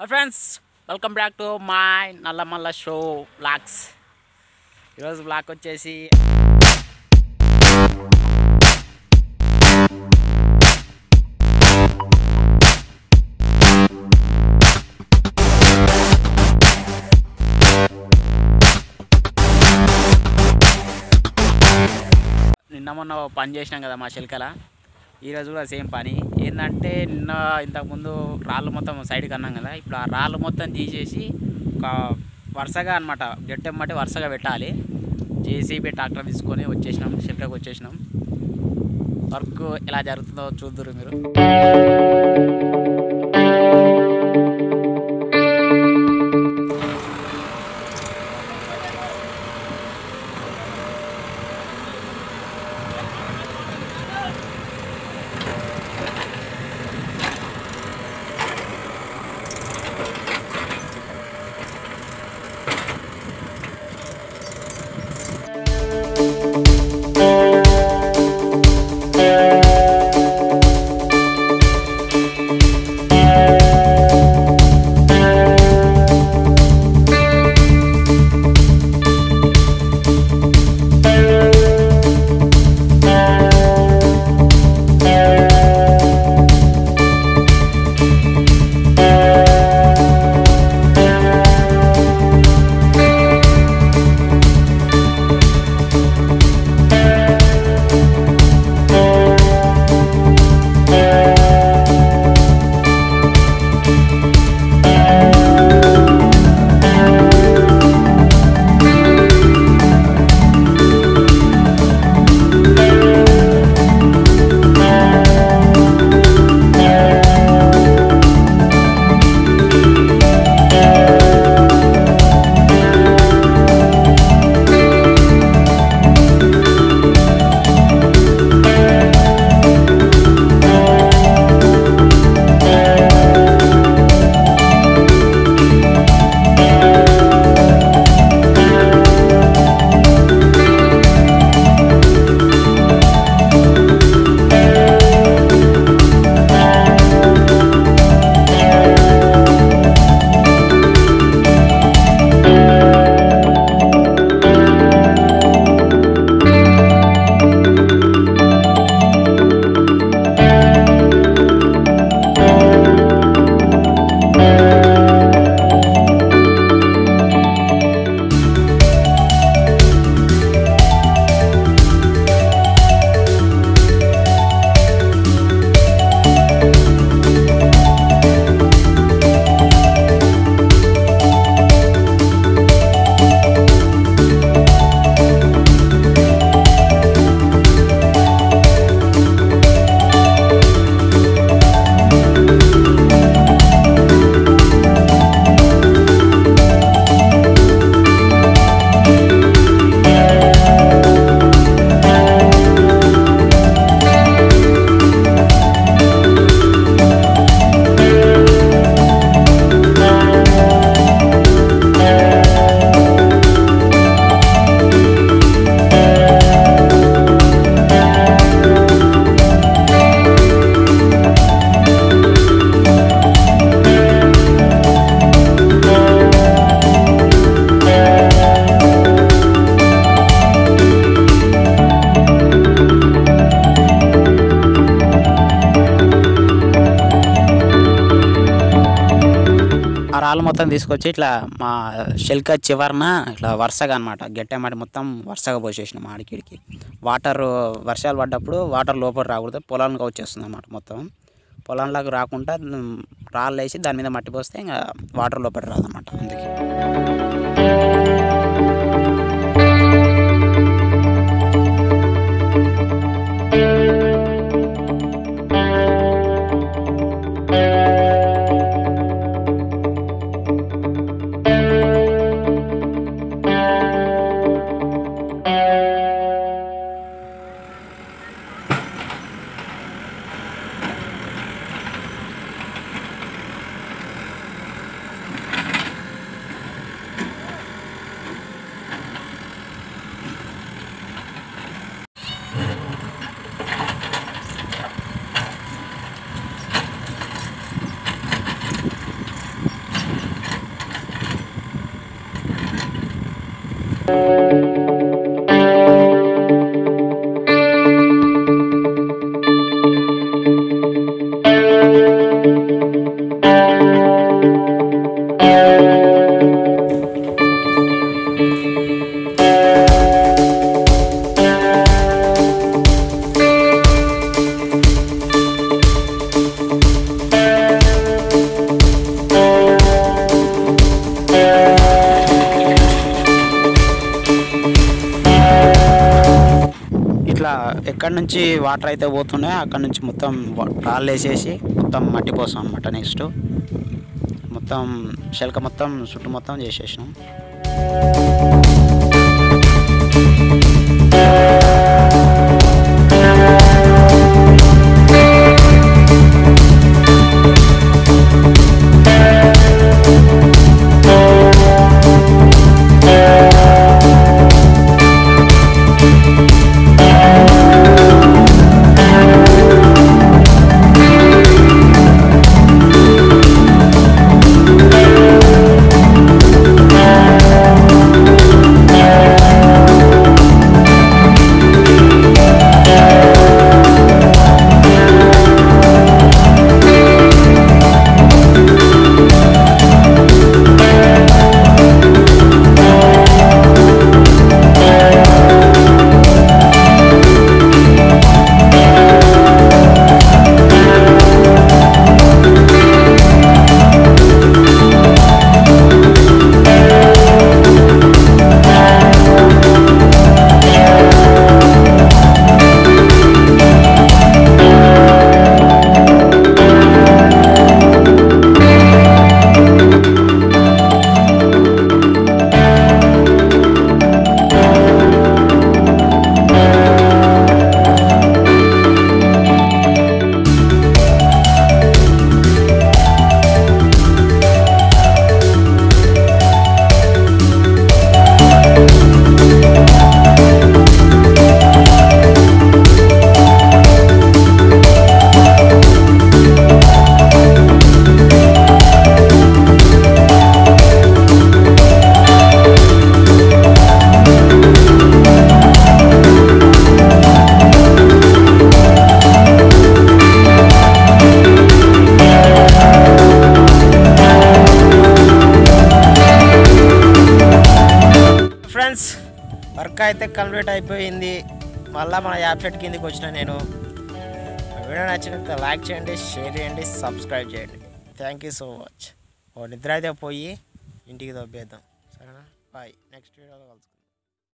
Hi friends welcome back to my Nallamalla show vlogs ఈరోజు blog వచ్చేసి నిన్న మొన్న పని చేసినాం కదా మా చిలకల ఈరోజు కూడా సేమ్ పని. ఏంటంటే నిన్న ఇంతకుముందు రాళ్ళు మొత్తం సైడ్కి అన్నాం కదా ఇప్పుడు ఆ రాళ్ళు మొత్తం తీసేసి ఒక వరుసగా అనమాట గట్టెమ్మటి వరుసగా పెట్టాలి. జేసీబీ ట్రాక్టర్ తీసుకొని వచ్చేసినాం చిలకకు వచ్చేసినాం. వర్క్ ఎలా జరుగుతుందో చూద్దరు మీరు. మొత్తం తీసుకొచ్చి ఇట్లా మా షెల్క చివరన ఇట్లా వరుసగా అనమాట గట్టెమ్మటి మొత్తం వరుసగా పోసేసినాం ఆడికిడికి. వాటర్ వర్షాలు పడ్డప్పుడు వాటర్ లోపల రాకూడదు పొలానికి వచ్చేస్తుంది అనమాట మొత్తం. పొలంలోకి రాకుండా రాళ్ళు వేసి దాని మీద మట్టి పోస్తే ఇంకా వాటర్ లోపల రాదన్నమాట అందుకే. Música ఇట్లా ఎక్కడి నుంచి వాటర్ అయితే పోతున్నాయో అక్కడ నుంచి మొత్తం రాళ్ళు వేసేసి మొత్తం మట్టి పోసాం అనమాట నెక్స్ట్. మొత్తం శెలక మొత్తం చుట్టూ మొత్తం చేసేసినాం. వర్క్ అయితే కంప్లీట్ అయిపోయింది. మళ్ళీ మన యాప్ సెట్ కిందకి వచ్చిన నేను. వీడియో నచ్చినట్టు లైక్ చేయండి షేర్ చేయండి సబ్స్క్రైబ్ చేయండి. థ్యాంక్ యూ సో మచ్ ఓ నిద్ర అయితే పోయి ఇంటికి దొబ్బేద్దాం. సరేనా? బాయ్ నెక్స్ట్ వీడియోలో కలుసుకుందాం.